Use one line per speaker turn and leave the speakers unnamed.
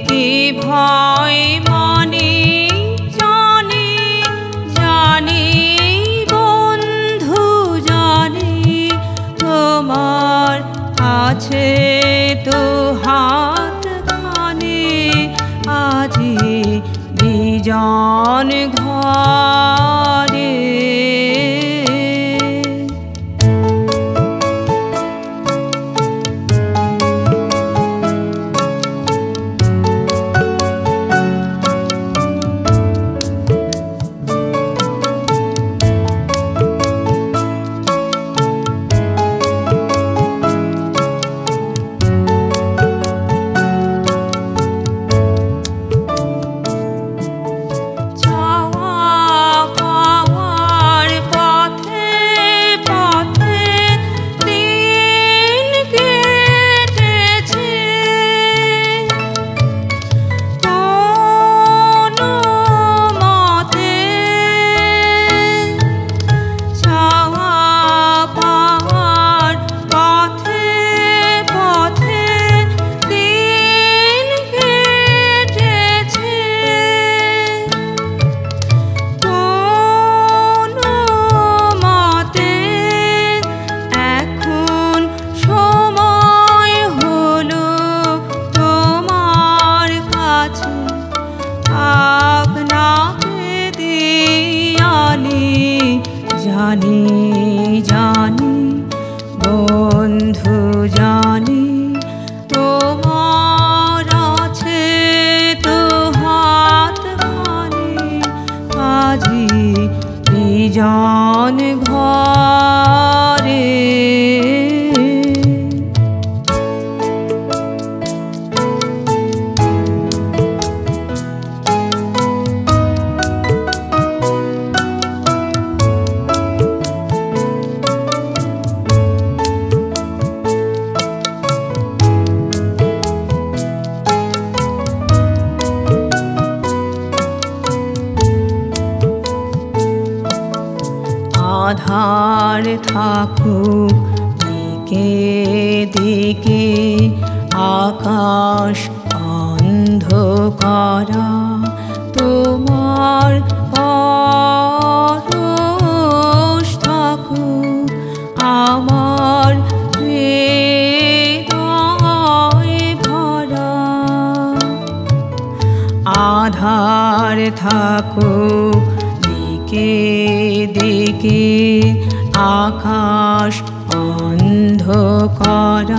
তাইতে কি ভয় মনে জানি জানি বন্ধু জানি, তোমার আছে তো হাত খানে আজি বিজন জানি আধার থাকুক দিকে দিকে আকাশ অন্ধকারা। তোমার পরশ আমার আধার থাকুক দিকে দিকে आकाश अन्धकार।